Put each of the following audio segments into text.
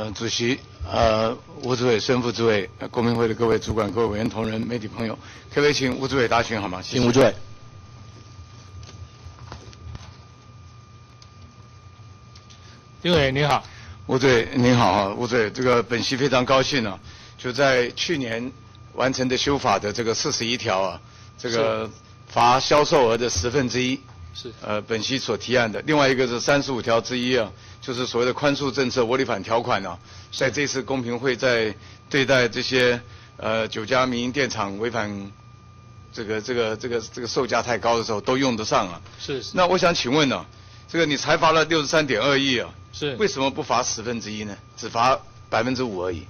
呃，主席，呃，吴主委、孙副主委、呃公民会的各位主管、各位委员同仁、媒体朋友，可不可以请吴主委答询好吗？谢谢请吴主委。丁委你好，吴主委您好啊，吴主委，这个本席非常高兴啊，就在去年完成的修法的这个四十一条啊，这个罚销售额的十分之一，是呃，本席所提案的。另外一个是三十五条之一啊，就是所谓的宽恕政策窝里反条款啊，在这次公平会在对待这些呃九家民营电厂违反这个这个这个这个售价太高的时候都用得上啊。是是那我想请问呢、这个你才罚了六十三点二亿啊，是为什么不罚十分之一呢？只罚百分之五而已。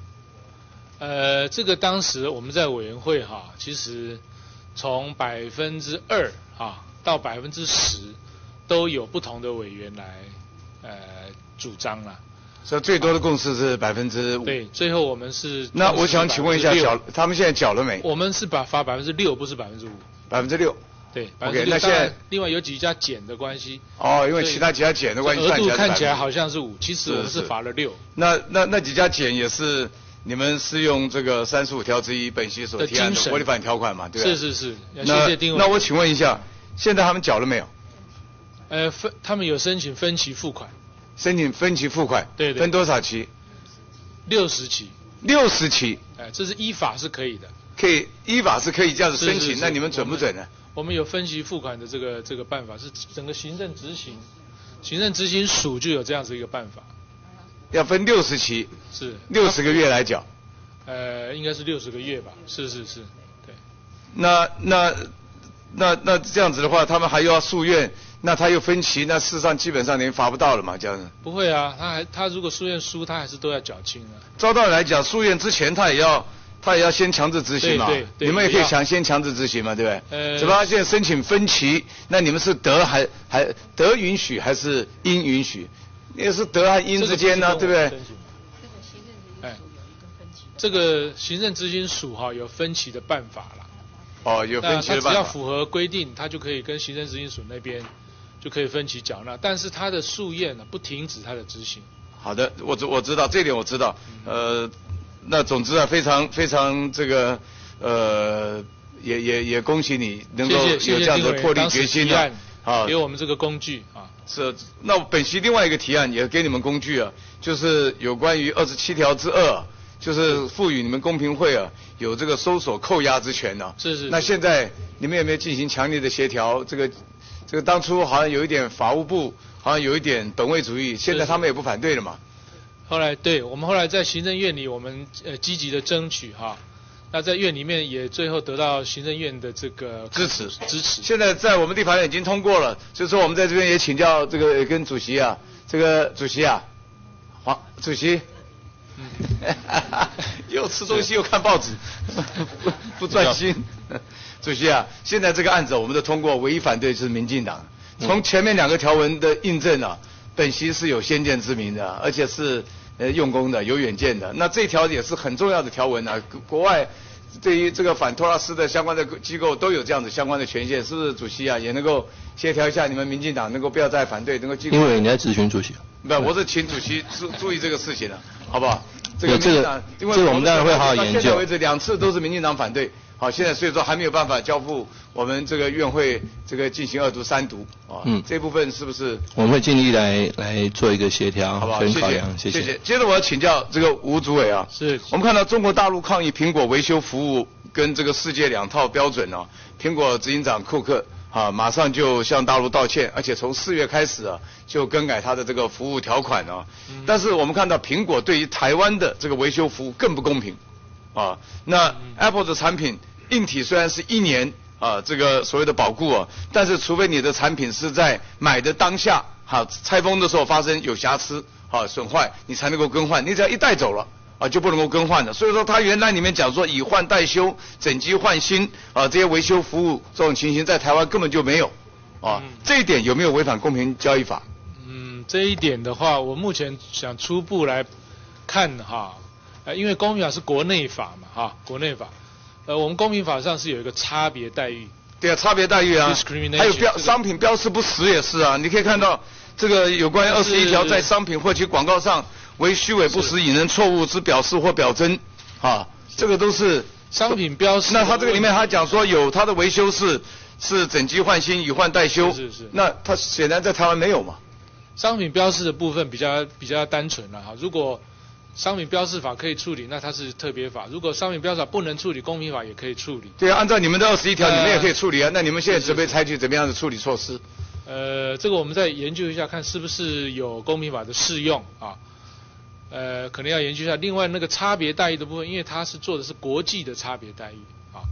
呃，这个当时我们在委员会哈，其实从百分之二啊到百分之十都有不同的委员来呃主张啦。所以最多的共识是百分之五。对，最后我们是那我想请问一下，缴他们现在缴了没？我们是把罚百分之六，不是百分之五。百分之六。对，百 OK。那现在另外有几家减的关系。哦，因为其他几家减的关系，额度看起来好像是五，其实我们是罚了六。那那那几家减也是你们是用这个三十五条之一本席所提案的违反条款嘛？对？是是是，那。那我请问一下，现在他们缴了没有？呃分他们有申请分期付款，申请分期付款？对对分多少期？六十期，六十期，哎、这是依法是可以的。可以依法是可以这样子申请，是是是那你们准不准呢？我们有分期付款的这个这个办法，是整个行政执行，行政执行署就有这样子一个办法，要分六十期，是六十个月来缴。呃，应该是六十个月吧？是是是，对。那那那那这样子的话，他们还要诉愿，那他又分期，那事实上基本上连罚不到了嘛，这样子。不会啊，他还他如果诉愿输，他还是都要缴清啊。照道理来讲，诉愿之前他也要他也要先强制执行嘛，对对对你们也可以要强先强制执行嘛，对不对？呃只不过现在申请分期，那你们是得还还得允许还是应允许？也是得和应之间呢，对不对？？哎，这个行政执行署哈有分期的办法啦。哦，有分期的。只要符合规定，他就可以跟行政执行署那边就可以分期缴纳，但是他的诉愿呢不停止他的执行。好的，我知我知道这点我知道。呃，那总之啊，非常非常这个呃，也也也恭喜你能够有这样子的魄力决心啊提案。啊给我们这个工具啊。是，那本席另外一个提案也给你们工具啊，就是有关于二十七条之二，就是赋予你们公平会啊有这个搜索扣押之权呢、是是是那现在你们有没有进行强烈的协调？这个这个当初好像有一点法务部好像有一点本位主义，现在他们也不反对了嘛？后来对我们后来在行政院里，我们呃积极的争取哈。那在院里面也最后得到行政院的这个支持支持。现在在我们地法院已经通过了，所以说我们在这边也请教这个跟主席啊，这个主席啊，黄主席。又吃东西又看报纸，不不专心。主席啊，现在这个案子我们的通过，唯一反对是民进党。从前面两个条文的印证啊，本席是有先见之明的，而且是呃用功的、有远见的。那这条也是很重要的条文啊，国国外对于这个反托拉斯的相关的机构都有这样子相关的权限，是不是主席啊也能够协调一下你们民进党能够不要再反对，能够进因为你在咨询主席。不，我是请主席注注意这个事情了，好不好？这个这个民进党，因为这个我们当然会好好到研究现在为止，两次都是民进党反对，好，现在所以说还没有办法交付我们这个院会这个进行二读、三读，啊，嗯这部分是不是？我们会尽力来来做一个协调好不好？谢谢跟考量，，谢谢。接着我要请教这个吴主委啊，是我们看到中国大陆抗议苹果维修服务跟这个世界两套标准啊，苹果执行长库克啊马上就向大陆道歉，而且从四月开始啊就更改他的这个服务条款啊。但是我们看到苹果对于台湾的这个维修服务更不公平啊。那 Apple 的产品硬体虽然是一年啊这个所谓的保固啊，但是除非你的产品是在买的当下哈、拆封的时候发生有瑕疵啊损坏，你才能够更换。你只要一带走了。啊，就不能够更换的。所以说，它原来里面讲说以换代修、整机换新啊，这些维修服务这种情形在台湾根本就没有啊。嗯这一点有没有违反公平交易法？嗯，这一点的话，我目前想初步来看哈，呃，因为公平法是国内法嘛，哈，国内法，呃，我们公平法上是有一个差别待遇，对啊，差别待遇啊还有标商品标示不实也是啊。你可以看到这个有关于二十一条在商品或其广告上为虚伪不实、引人错误之表示或表征，啊，这个都是商品标识。那他这个里面他讲说有他的维修是是整机换新、以换代修，是是是那他显然在台湾没有嘛？商品标示的部分比较比较单纯了哈，如果商品标示法可以处理，那它是特别法；如果商品标示法不能处理，公平法也可以处理。对啊，按照你们的二十一条，呃你们也可以处理啊。那你们现在准备采取怎么样的处理措施？呃，这个我们再研究一下，看是不是有公平法的适用啊。呃，可能要研究一下。另外那个差别待遇的部分，因为它是做的是国际的差别待遇啊，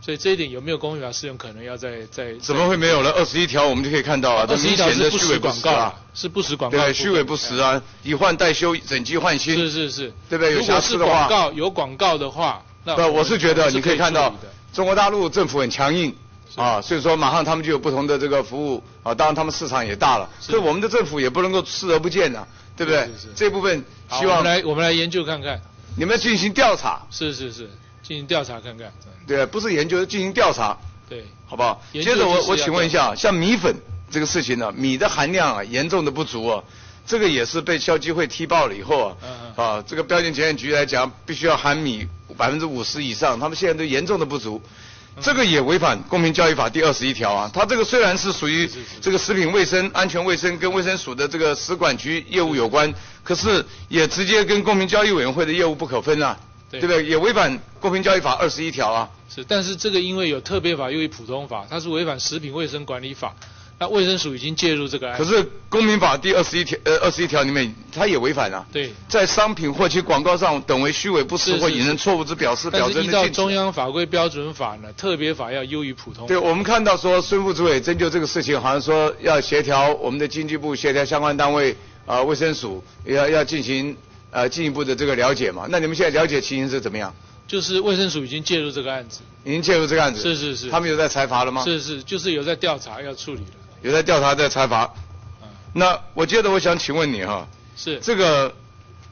所以这一点有没有公平法适用，可能要再再。怎么会没有呢？二十一条我们就可以看到啊，二十一条是不实广告啊，，是不实广告对，虚伪不实啊，以换代修，整机换新。是是是，对不对有如果是瑕疵的话广告有广告的话，那不，我是觉得你可以看到中国大陆政府很强硬是啊，所以说马上他们就有不同的这个服务啊，当然他们市场也大了，所以我们的政府也不能够视而不见呐，对不对？是是是？这部分好希望我们来我们来研究看看，你们进行调查，是是是，进行调查看看，嗯对，不是研究，进行调查，对，好不好？接着我我请问一下，像米粉这个事情呢，米的含量啊严重的不足啊，这个也是被消基会踢爆了以后啊，啊，这个标准检验局来讲，必须要含米百分之五十以上，他们现在都严重的不足。嗯这个也违反《公平交易法》第二十一条啊！它这个虽然是属于这个食品卫生、安全卫生跟卫生署的这个食管局业务有关，可是也直接跟公平交易委员会的业务不可分啊，对对不对？也违反《公平交易法》二十一条啊！是，但是这个因为有特别法优于普通法，它是违反食品卫生管理法，那卫生署已经介入这个案子。可是《公民法》第二十一条呃二十一条里面，它也违反了。对，在商品或其广告上等为虚伪不实或引人错误之表示表但是依照。中央法规标准法呢，特别法要优于普通。对，我们看到说孙副主委针灸这个事情，好像说要协调我们的经济部协调相关单位啊、卫生署要要进行呃进一步的这个了解嘛。那你们现在了解情形是怎么样？就是卫生署已经介入这个案子，已经介入这个案子？是是是他们有在裁罚了吗？是是，就是有在调查要处理了。有在调查在裁罚。嗯，那我接着我想请问你哈，是这个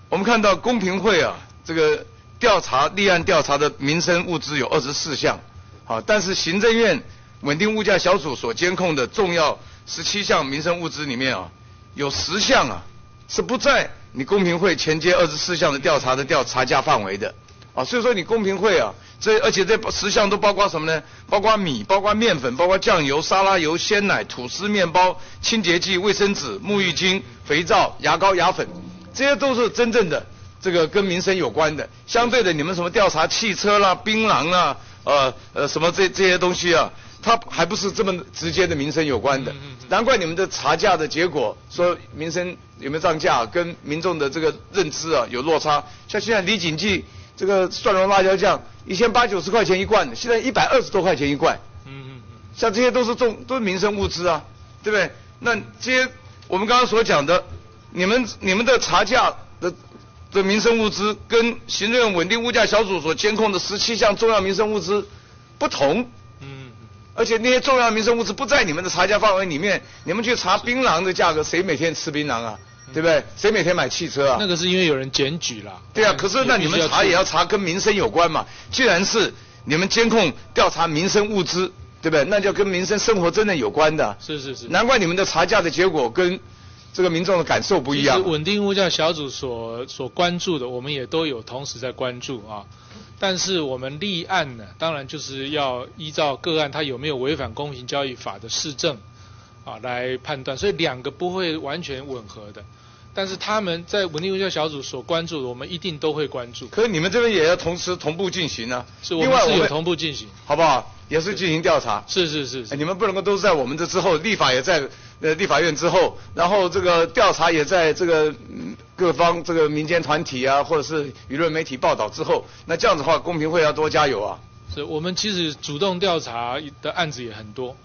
我们看到公平会啊，这个调查立案调查的民生物资有二十四项，好，但是行政院稳定物价小组所监控的重要十七项民生物资里面啊，有十项啊是不在你公平会前接二十四项的调查的调查价范围的，啊，所以说你公平会啊，这而且这十项都包括什么呢？包括米，包括面粉，包括酱油、沙拉油、鲜奶、吐司、面包、清洁剂、卫生纸、沐浴巾、肥皂、牙膏、牙粉，这些都是真正的这个跟民生有关的。相对的，你们什么调查汽车啦、槟榔啊，呃呃什么这这些东西啊，它还不是这么直接的民生有关的。难怪你们的查价的结果说民生有没有涨价，跟民众的这个认知啊有落差。像现在李锦记这个蒜蓉辣椒酱，以前八九十块钱一罐，现在一百二十多块钱一罐。嗯嗯嗯，像这些都是重都是民生物资啊，对不对？那这些我们刚刚所讲的，你们你们的查价的的民生物资跟行政院稳定物价小组所监控的十七项重要民生物资不同，嗯嗯而且那些重要民生物资不在你们的查价范围里面，你们去查槟榔的价格，谁每天吃槟榔啊？对不对？谁每天买汽车啊？那个是因为有人检举啦。对啊，可是那你们查也要查。跟民生有关嘛。既然是你们监控调查民生物资，对不对？那就跟民生生活真的有关的。是是是。难怪你们的查价的结果跟这个民众的感受不一样。稳定物价小组所所关注的，我们也都有同时在关注啊。但是我们立案呢，当然就是要依照个案它有没有违反公平交易法的市政啊来判断，所以两个不会完全吻合的。但是他们在稳定物价小组所关注的，我们一定都会关注。可是你们这边也要同时同步进行啊。是我另外们是有同步进行。好不好？也是进行调查。是是是是。哎你们不能够都是在我们这之后，立法也在呃立法院之后，然后这个调查也在这个嗯各方这个民间团体啊，或者是舆论媒体报道之后，那这样子的话，公平会要多加油啊。是我们其实主动调查的案子也很多。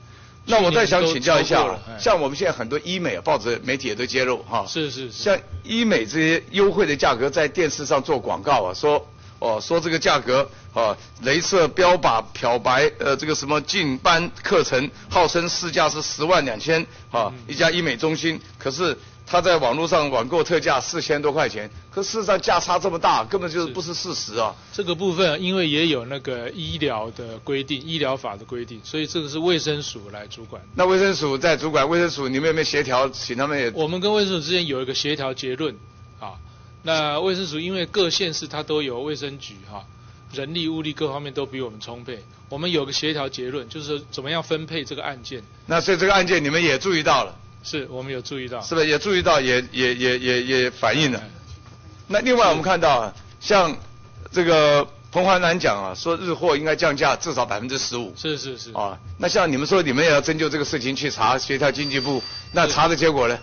那我再想请教一下像我们现在很多医美啊，报纸媒体也都揭露哈，是是是。像医美这些优惠的价格，在电视上做广告啊，说哦说这个价格啊，镭射标靶漂白呃这个什么进班课程，号称市价是十万两千啊，嗯一家医美中心，可是他在网络上网购特价四千多块钱，可事实上价差这么大，根本就是是不是事实啊。这个部分因为也有那个医疗的规定、医疗法的规定，所以这个是卫生署来主管。那卫生署在主管卫生署，你们有没有协调，请他们也我们跟卫生署之间有一个协调结论啊，那卫生署因为各县市它都有卫生局哈，人力物力各方面都比我们充沛，我们有个协调结论，就是说怎么样分配这个案件，那所以这个案件你们也注意到了，是我们有注意到。是不是也注意到，也也也也也反映了哎？那另外我们看到啊，像这个彭淮南讲啊，说日货应该降价至少百分之十五。是是是。啊，那像你们说你们也要针就这个事情去查协调经济部，那查的结果呢？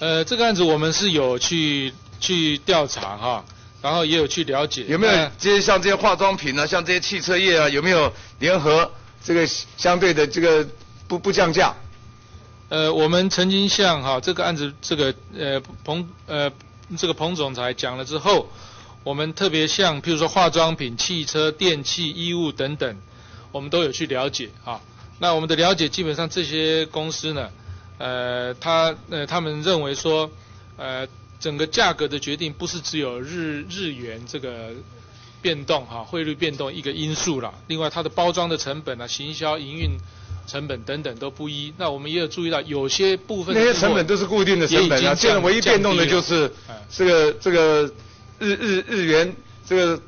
呃，这个案子我们是有去去调查哈，然后也有去了解。有没有那这些像这些化妆品啊，像这些汽车业啊，有没有联合这个相对的这个不不降价？呃，我们曾经向哈这个案子这个呃彭呃这个彭总裁讲了之后，我们特别向譬如说化妆品、汽车、电器、衣物等等，我们都有去了解哈。那我们的了解基本上这些公司呢，呃，他呃他们认为说，呃整个价格的决定不是只有日日元这个变动哈、汇率变动一个因素啦，另外它的包装的成本啊、行销营运成本等等都不一。那我们也有注意到有些部分的那些成本都是固定的成本啊，现在唯一变动的就是这个这个日日日元这个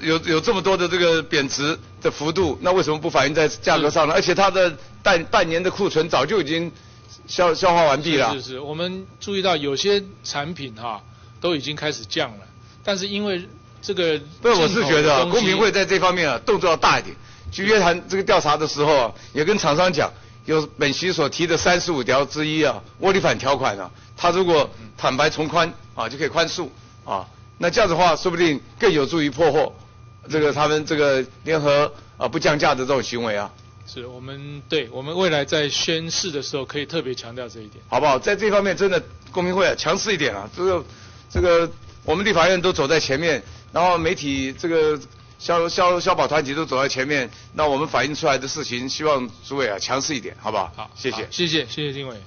有有这么多的这个贬值的幅度，那为什么不反映在价格上呢？而且它的半半年的库存早就已经消消化完毕了。是是是，我们注意到有些产品哈、都已经开始降了，但是因为这个不是，我是觉得公平会在这方面啊动作要大一点。去约谈这个调查的时候啊，也跟厂商讲，有本席所提的三十五条之一啊，窝里反条款啊，他如果坦白从宽啊，就可以宽恕啊。那这样子的话，说不定更有助于破获这个他们这个联合啊不降价的这种行为啊，是我们对我们未来在宣誓的时候可以特别强调这一点。好不好？在这方面真的公民会啊强势一点啊，这个这个我们立法院都走在前面，然后媒体这个消消消保团体都走在前面，那我们反映出来的事情，希望诸位啊强势一点，好不好？好，谢谢。谢谢谢谢金委。